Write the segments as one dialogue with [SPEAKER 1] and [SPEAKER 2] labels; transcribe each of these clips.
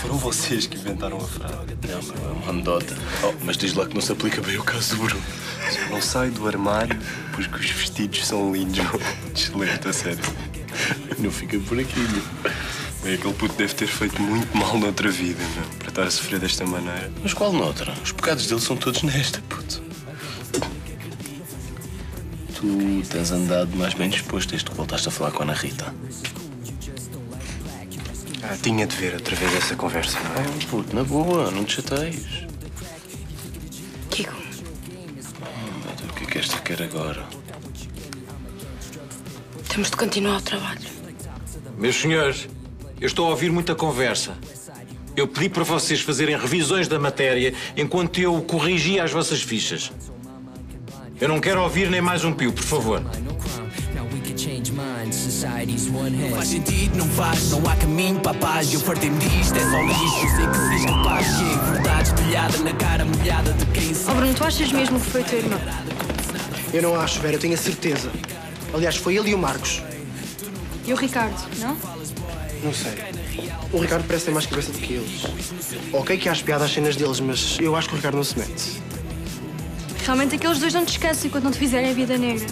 [SPEAKER 1] Foram vocês que inventaram a frase.
[SPEAKER 2] Não, é uma anedota. Oh, mas diz lá que não se aplica bem o caso do Bruno.
[SPEAKER 1] Não sai do armário, pois que os vestidos são lindos. Excelente, a sério.
[SPEAKER 2] Não fica por aqui, meu.
[SPEAKER 1] Aquele puto deve ter feito muito mal noutra vida, meu, para estar a sofrer desta maneira.
[SPEAKER 2] Mas qual noutra? Os pecados dele são todos nesta, puto. Tu tens andado mais bem disposto desde que voltaste a falar com a Ana Rita.
[SPEAKER 1] Ah, tinha de ver outra vez essa conversa, não é?
[SPEAKER 2] Oh, puto, na boa, não te chateies.
[SPEAKER 3] Kiko,
[SPEAKER 2] Oh, o que é que esta quer agora?
[SPEAKER 3] temos de continuar o trabalho.
[SPEAKER 4] Meus senhores, eu estou a ouvir muita conversa. Eu pedi para vocês fazerem revisões da matéria enquanto eu corrigia as vossas fichas. Eu não quero ouvir nem mais um pio, por favor.
[SPEAKER 5] Não faz sentido, não faz, não há caminho para a paz. Eu fartei-me disto, é só lixo. Sei que se escapar, chego, verdade espelhada na cara molhada de quem se.
[SPEAKER 3] Oh, Bruno, tu achas mesmo que foi o teu irmão?
[SPEAKER 6] Eu não acho, Vera, eu tenho a certeza. Aliás, foi ele e o Marcos.
[SPEAKER 3] E o Ricardo, não?
[SPEAKER 6] Não sei. O Ricardo parece ter mais cabeça do que eles. Ok que há as piadas às cenas deles, mas eu acho que o Ricardo não se mete.
[SPEAKER 3] Realmente aqueles dois não descansam enquanto não te fizerem a vida negra.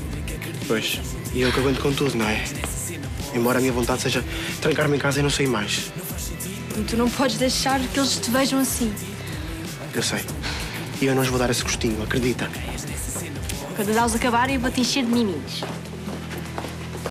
[SPEAKER 6] Pois, e eu que aguento com tudo, não é? Embora a minha vontade seja trancar-me em casa e não sair mais.
[SPEAKER 3] Tu não podes deixar que eles te vejam assim.
[SPEAKER 6] Eu sei. E eu não os vou dar esse gostinho, acredita?
[SPEAKER 3] Quando dá-os acabarem, eu vou te encher de miminhos.